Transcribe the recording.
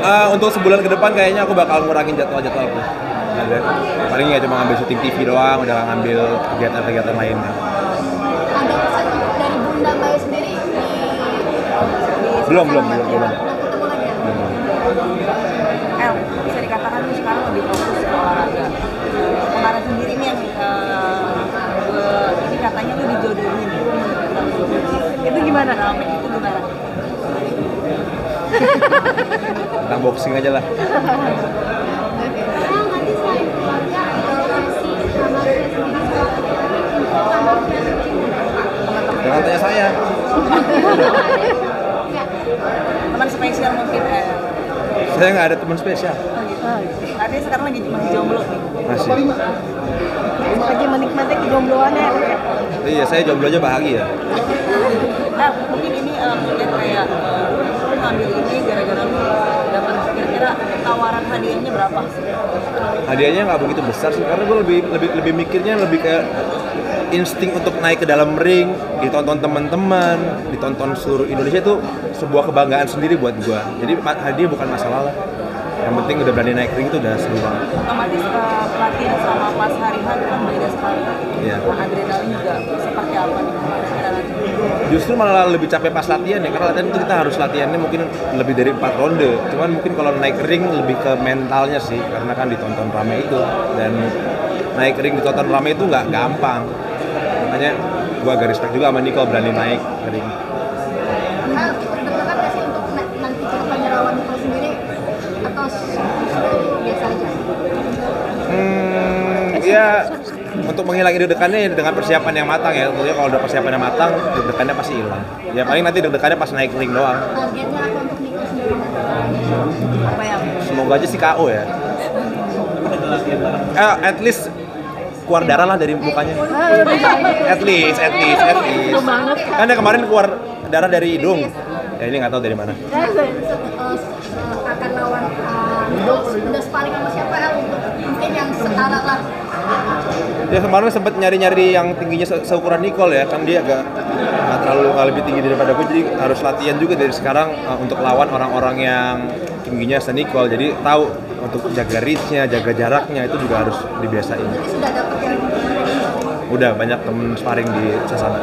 Eh, untuk sebulan ke depan kayaknya aku bakal ngurangin jadwal-jadwal aku. Ada. Paling nggak cuma ngambil syuting TV doang, udah ngambil kegiatan-kegiatan lainnya. Ada pesan dari Bunda Maya sendiri di, Belum, belum, belum, belum. Belum lagi ya? El, bisa dikatakan sekarang lebih fokus ke olahraga. Kemarin sendiri nih yang eh, gue- ini katanya lu dijodohin. Itu gimana? Rame itu gimana? Tentang boxing aja lah. Jangan tanya saya. Teman spesial mungkin eh. Saya nggak ada teman spesial. Artinya sekarang lagi masih jomblo nih. Masih. Lagi menikmati kejombloannya. Iya, saya jomblo aja bahagia. Nah, mungkin ini eh, mungkin kayak eh, lu ngambil ini gara-gara dapat kira-kira tawaran hadiahnya berapa sih? Hadiahnya nggak begitu besar sih, karena gue lebih lebih lebih mikirnya lebih kayak insting untuk naik ke dalam ring, ditonton teman-teman, ditonton seluruh Indonesia itu sebuah kebanggaan sendiri buat gue. Jadi hadiah bukan masalah lah. Yang penting udah berani naik ring itu udah seru banget. Otomatis eh, pelatihan sama pas hari hari kan beda sekali. Iya. Nah, adrenalin juga seperti apa nih? Justru malah lebih capek pas latihan ya, karena latihan itu kita harus latihannya mungkin lebih dari empat ronde. Cuman mungkin kalau naik ring lebih ke mentalnya sih, karena kan ditonton rame itu dan naik ring ditonton rame itu nggak gampang. Makanya gua agak respect juga sama Nico berani naik ring. Nah, deg-degan nggak sih untuk na- nanti ke depannya lawan Nico sendiri atau justru biasa aja? Hmm, ya untuk menghilangi deg-degannya ya dengan persiapan yang matang ya. Tentunya kalau udah persiapan yang matang, deg-degannya pasti hilang. Ya paling nanti deg-degannya pas naik ring doang. Yang Semoga aja sih KO ya. Eh, at least keluar darah lah dari mukanya. At least, at least, at least. Kan dia kemarin keluar darah dari hidung. Ya ini nggak tahu dari mana. Dan eh, akan lawan udah sparring sama siapa El? Untuk mungkin yang setara lah. Ya kemarin sempat nyari-nyari yang tingginya se- seukuran Nicole ya, kan dia agak nggak terlalu nggak lebih tinggi daripada gue, jadi harus latihan juga dari sekarang uh, untuk lawan orang-orang yang tingginya se Nicole. Jadi tahu untuk jaga reach-nya, jaga jaraknya itu juga harus dibiasain. Jadi sudah dapat yang Udah banyak temen sparring di sana.